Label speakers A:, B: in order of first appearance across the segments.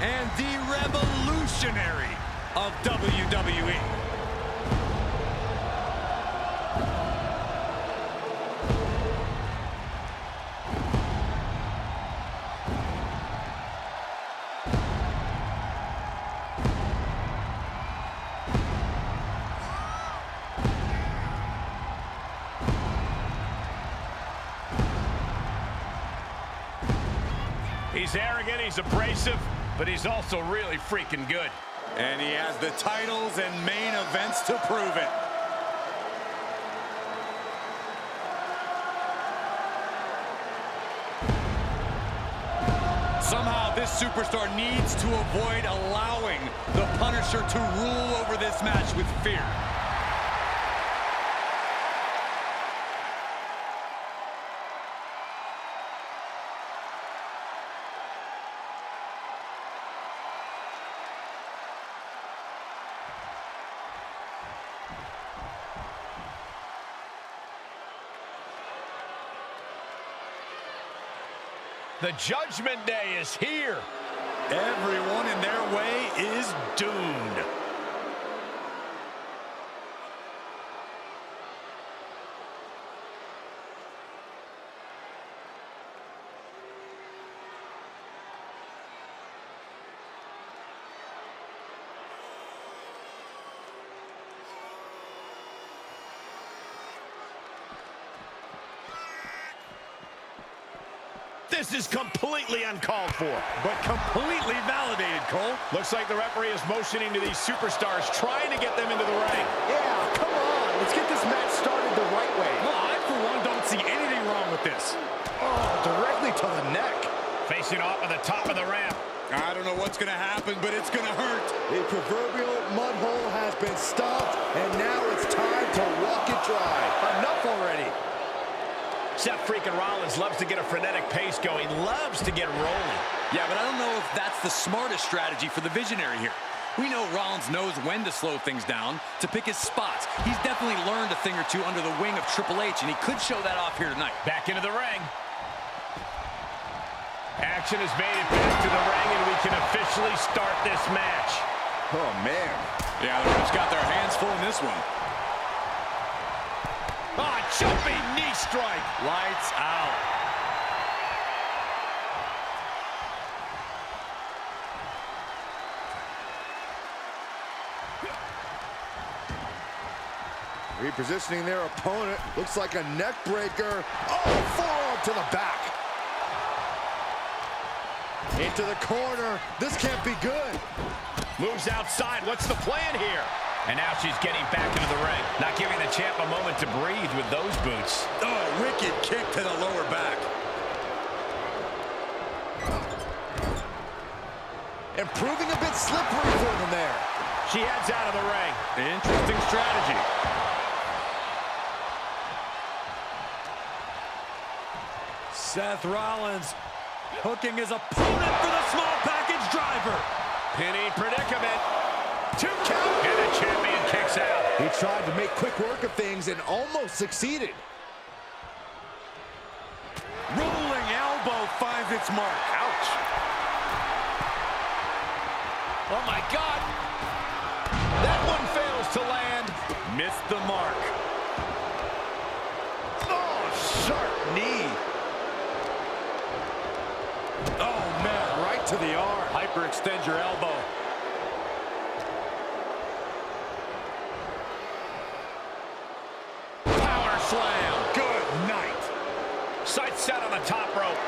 A: and the revolutionary of. WWE.
B: He's arrogant, he's abrasive, but he's also really freaking good.
A: And he has the titles and main events to prove it. Somehow this superstar needs to avoid allowing the Punisher to rule over this match with fear.
B: The Judgment Day is here.
A: Everyone in their way is doomed.
B: This is completely uncalled for.
A: But completely validated, Cole.
B: Looks like the referee is motioning to these superstars, trying to get them into the ring.
C: Yeah, come on. Let's get this match started the right way.
A: Well, I, for one, don't see anything wrong with this.
C: Oh, directly to the neck.
B: Facing off at the top of the ramp.
A: I don't know what's going to happen, but it's going to hurt.
C: The proverbial mud hole has been stopped, and now it's time to walk it dry. Enough already.
B: Seth freaking Rollins loves to get a frenetic pace going, loves to get rolling.
A: Yeah, but I don't know if that's the smartest strategy for the visionary here. We know Rollins knows when to slow things down, to pick his spots. He's definitely learned a thing or two under the wing of Triple H, and he could show that off here tonight.
B: Back into the ring. Action has made it back to the ring, and we can officially start this match.
C: Oh, man.
A: Yeah, the refs got their hands full in this one.
B: Ah, jumping knee strike.
A: Lights out.
C: Repositioning their opponent. Looks like a neck breaker. Oh, forearm to the back. Into the corner. This can't be good.
B: Moves outside. What's the plan here? And now she's getting back into the ring. Not giving the champ a moment to breathe with those boots.
A: Oh, wicked kick to the lower back.
C: And proving a bit slippery for them there.
B: She heads out of the ring.
A: Interesting strategy. Seth Rollins hooking his opponent for the small package driver.
B: Penny predicament. Two count. And the champion kicks out.
C: He tried to make quick work of things and almost succeeded.
A: Rolling elbow finds its mark.
B: Ouch. Oh, my God. That one fails to land.
A: Missed the mark.
C: Oh, sharp knee.
A: Oh, man.
C: Right to the arm.
A: Hyperextend your elbow.
B: set on the top rope.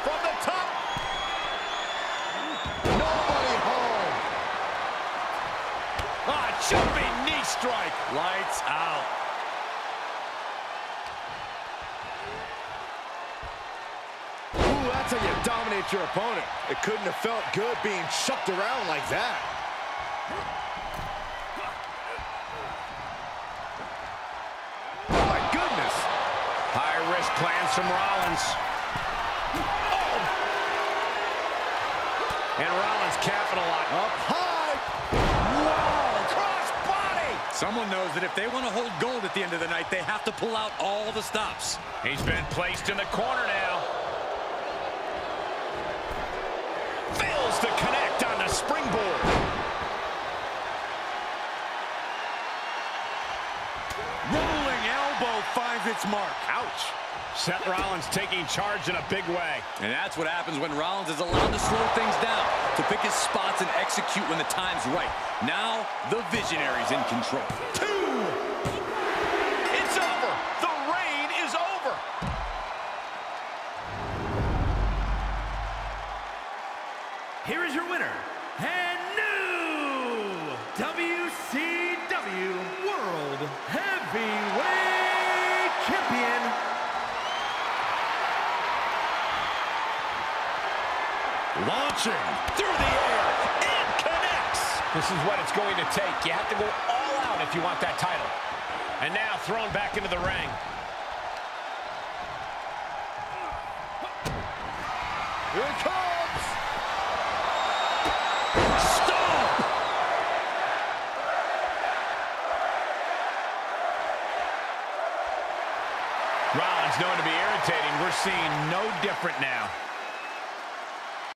B: From the top.
C: Nobody home.
B: Ah, jumping knee strike.
A: Lights out.
C: That's how you dominate your opponent. It couldn't have felt good being chucked around like that.
B: Plans from Rollins. Oh! And Rollins capitalized.
C: Up high. Wow, cross body.
A: Someone knows that if they want to hold gold at the end of the night, they have to pull out all the stops.
B: He's been placed in the corner now. Fails to connect on the springboard.
A: Rolling elbow finds its mark.
B: Ouch. Seth Rollins taking charge in a big way.
A: And that's what happens when Rollins is allowed to slow things down, to pick his spots and execute when the time's right. Now, the Visionary's in control.
B: Two. Launching through the air. It connects. This is what it's going to take. You have to go all out if you want that title. And now thrown back into the ring.
C: Here it comes.
B: Stomp! Rollins known to be irritating. We're seeing no different now.